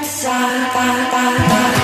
Side,